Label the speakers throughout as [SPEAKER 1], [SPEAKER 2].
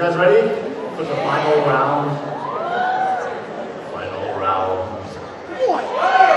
[SPEAKER 1] You guys ready for the final round? Final round.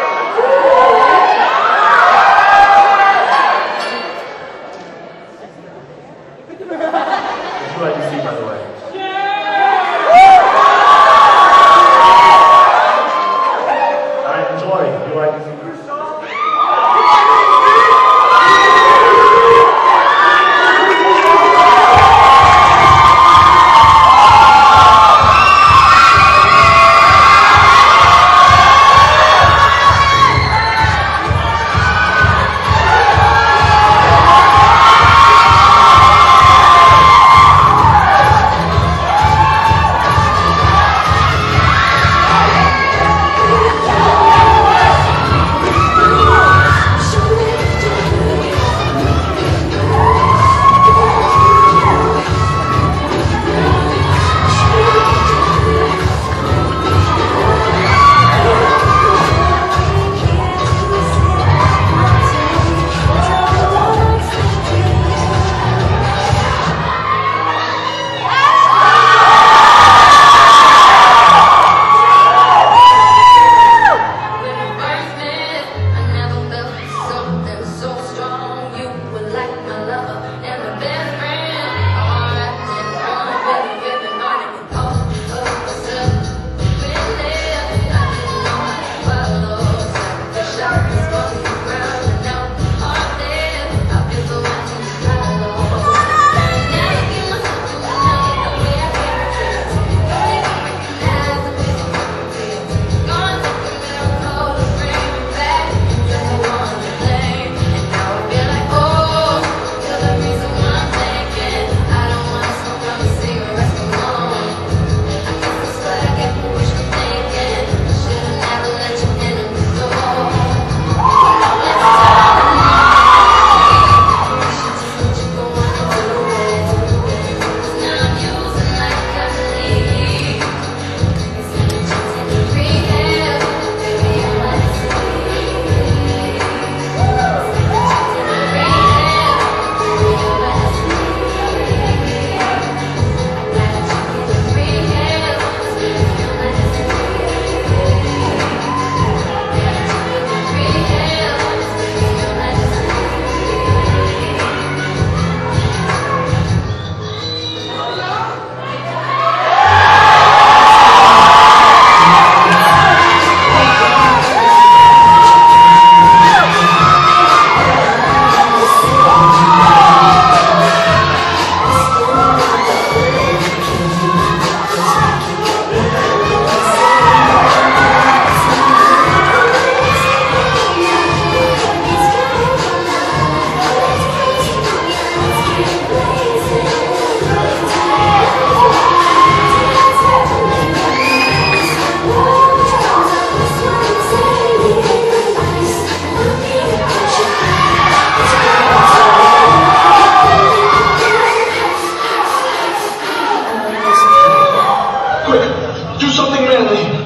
[SPEAKER 2] something
[SPEAKER 3] really.